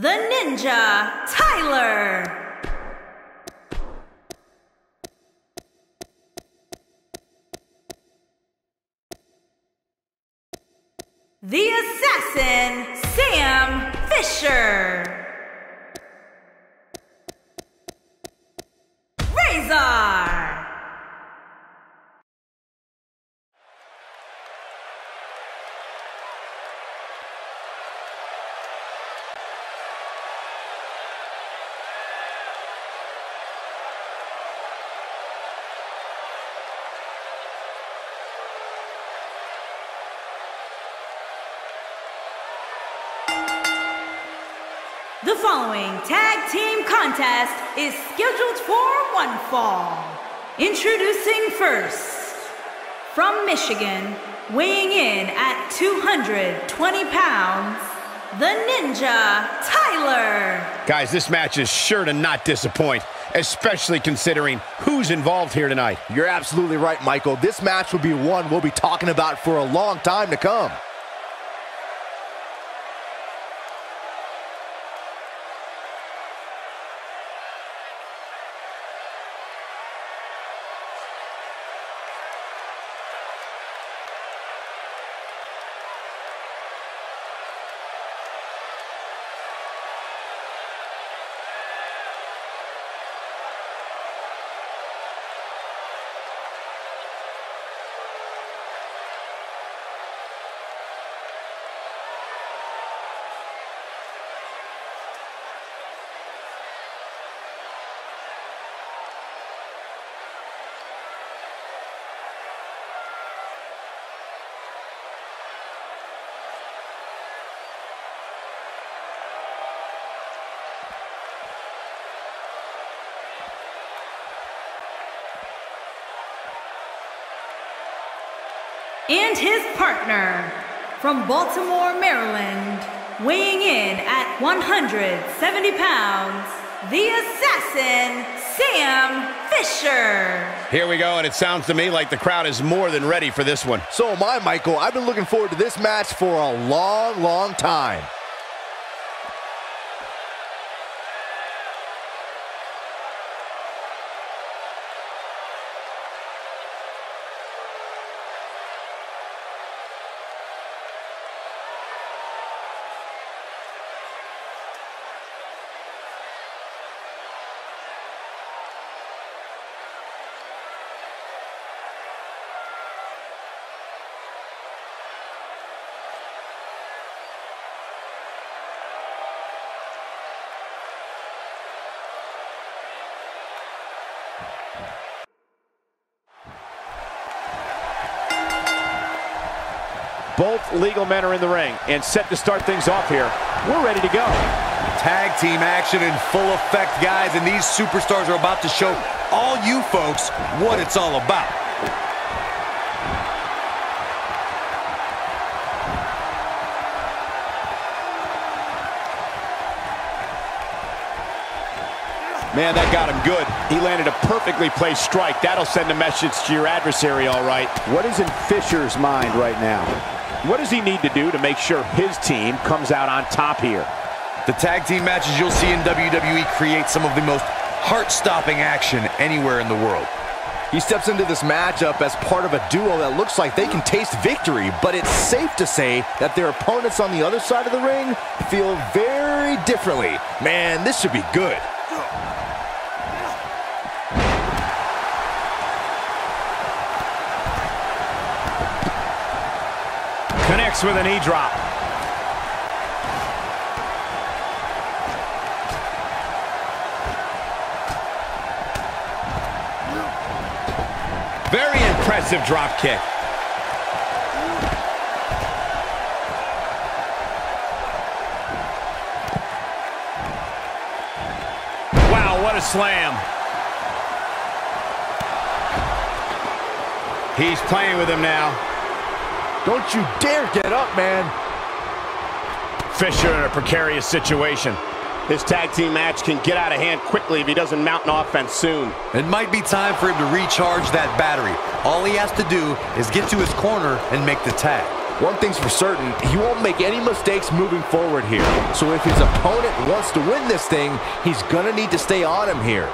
The Ninja, Tyler. The Assassin, Sam Fisher. The following tag team contest is scheduled for one fall. Introducing first, from Michigan, weighing in at 220 pounds, the Ninja Tyler. Guys, this match is sure to not disappoint, especially considering who's involved here tonight. You're absolutely right, Michael. This match will be one we'll be talking about for a long time to come. And his partner, from Baltimore, Maryland, weighing in at 170 pounds, the Assassin, Sam Fisher. Here we go, and it sounds to me like the crowd is more than ready for this one. So am I, Michael. I've been looking forward to this match for a long, long time. Both legal men are in the ring and set to start things off here. We're ready to go. Tag team action in full effect, guys, and these superstars are about to show all you folks what it's all about. Man, that got him good. He landed a perfectly placed strike. That'll send a message to your adversary, all right. What is in Fisher's mind right now? What does he need to do to make sure his team comes out on top here? The tag team matches you'll see in WWE create some of the most heart-stopping action anywhere in the world. He steps into this matchup as part of a duo that looks like they can taste victory, but it's safe to say that their opponents on the other side of the ring feel very differently. Man, this should be good. Connects with a knee drop. Very impressive drop kick. Wow, what a slam. He's playing with him now. Don't you dare get up, man. Fisher in a precarious situation. This tag team match can get out of hand quickly if he doesn't mount an offense soon. It might be time for him to recharge that battery. All he has to do is get to his corner and make the tag. One thing's for certain, he won't make any mistakes moving forward here. So if his opponent wants to win this thing, he's gonna need to stay on him here.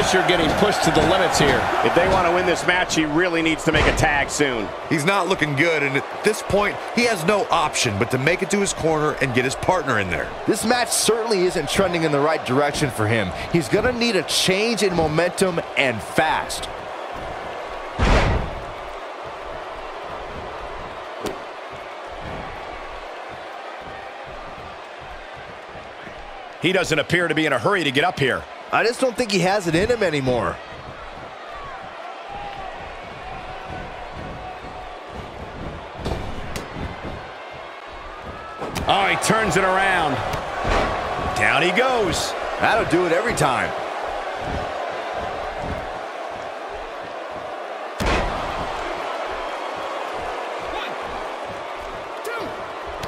Fisher getting pushed to the limits here. If they want to win this match, he really needs to make a tag soon. He's not looking good, and at this point, he has no option but to make it to his corner and get his partner in there. This match certainly isn't trending in the right direction for him. He's gonna need a change in momentum and fast. He doesn't appear to be in a hurry to get up here. I just don't think he has it in him anymore. Oh, he turns it around. Down he goes. That'll do it every time. One,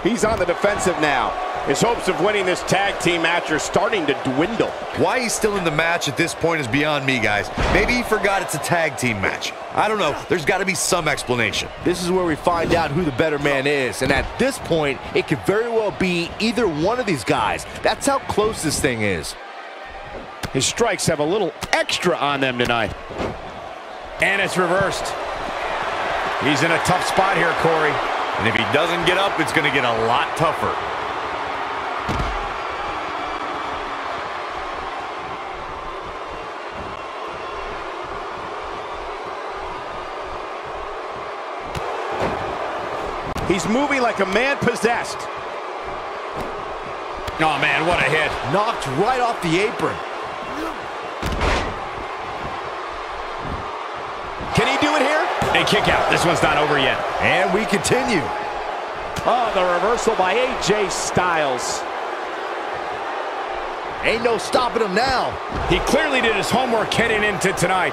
He's on the defensive now. His hopes of winning this tag team match are starting to dwindle. Why he's still in the match at this point is beyond me, guys. Maybe he forgot it's a tag team match. I don't know. There's got to be some explanation. This is where we find out who the better man is. And at this point, it could very well be either one of these guys. That's how close this thing is. His strikes have a little extra on them tonight. And it's reversed. He's in a tough spot here, Corey. And if he doesn't get up, it's going to get a lot tougher. He's moving like a man possessed. Oh, man, what a hit. Knocked right off the apron. Can he do it here? A kick out. This one's not over yet. And we continue. Oh, the reversal by AJ Styles. Ain't no stopping him now. He clearly did his homework heading into tonight.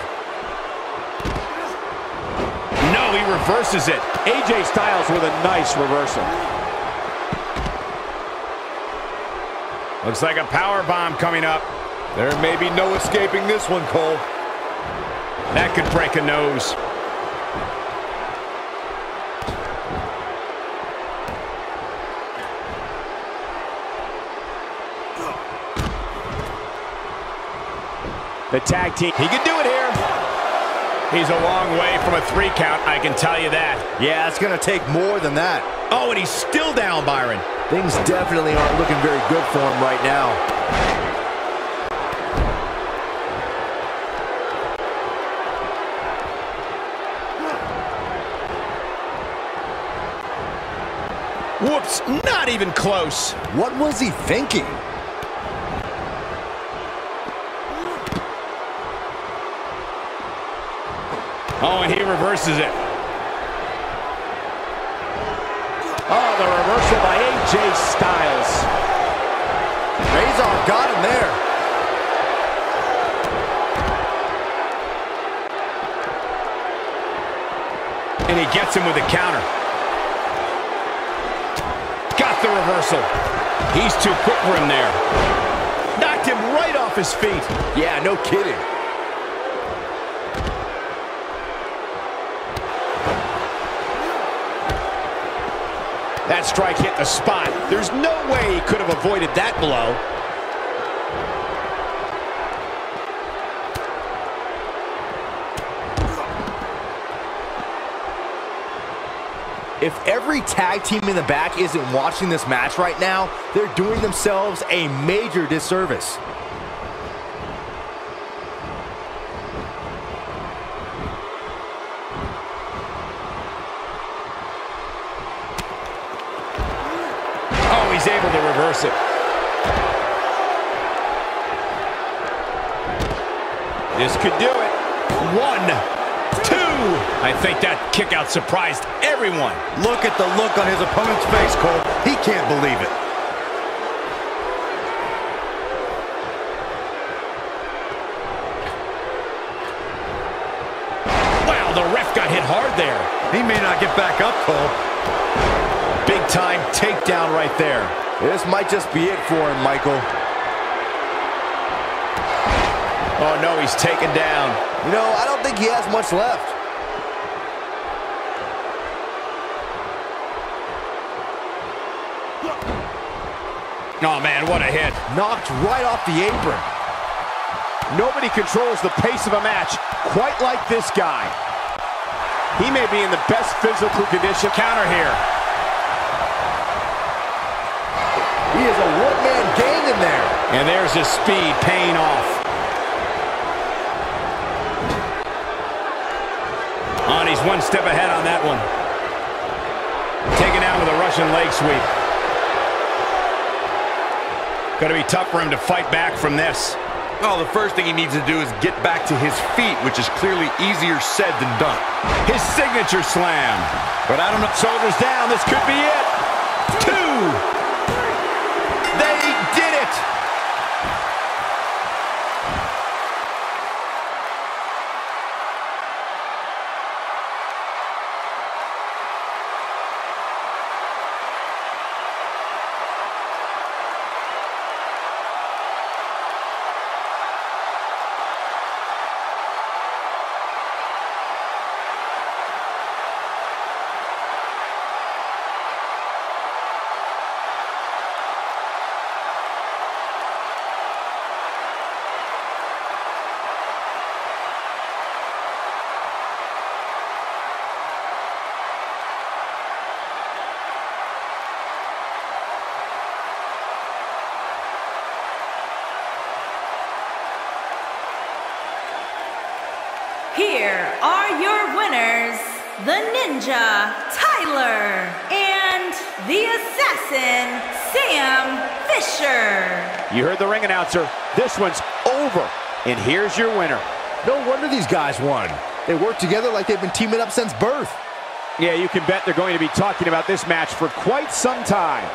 No, he reverses it. AJ Styles with a nice reversal. Looks like a power bomb coming up. There may be no escaping this one, Cole. That could break a nose. The tag team. He could do it here. He's a long way from a three count, I can tell you that. Yeah, it's going to take more than that. Oh, and he's still down, Byron. Things definitely aren't looking very good for him right now. Whoops, not even close. What was he thinking? Oh, and he reverses it. Oh, the reversal by AJ Styles. Razor got him there. And he gets him with a counter. Got the reversal. He's too quick for him there. Knocked him right off his feet. Yeah, no kidding. That strike hit the spot. There's no way he could have avoided that blow. If every tag team in the back isn't watching this match right now, they're doing themselves a major disservice. Oh, he's able to reverse it. This could do it. One, two. I think that kick out surprised everyone. Look at the look on his opponent's face, Cole. He can't believe it. Wow, the ref got hit hard there. He may not get back up, Cole. Big time takedown right there. This might just be it for him, Michael. Oh, no, he's taken down. You know, I don't think he has much left. Oh, man, what a hit. Knocked right off the apron. Nobody controls the pace of a match quite like this guy. He may be in the best physical condition. Counter here. He is a one-man gang in there. And there's his speed paying off. He's one step ahead on that one. Taken down with a Russian leg sweep. Going to be tough for him to fight back from this. Well, the first thing he needs to do is get back to his feet, which is clearly easier said than done. His signature slam. But I don't know. Shoulders down. This could be it. Two. They did it. Here are your winners, the Ninja, Tyler, and the Assassin, Sam Fisher. You heard the ring announcer. This one's over. And here's your winner. No wonder these guys won. They work together like they've been teaming up since birth. Yeah, you can bet they're going to be talking about this match for quite some time.